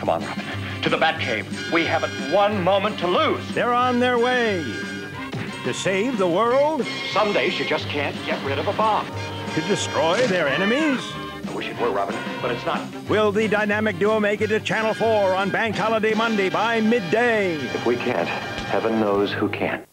Come on, Robin. To the Batcave. We haven't one moment to lose. They're on their way. To save the world? Some days you just can't get rid of a bomb. To destroy their enemies? I wish it were, Robin, but it's not. Will the dynamic duo make it to Channel 4 on Bank Holiday Monday by midday? If we can't, heaven knows who can.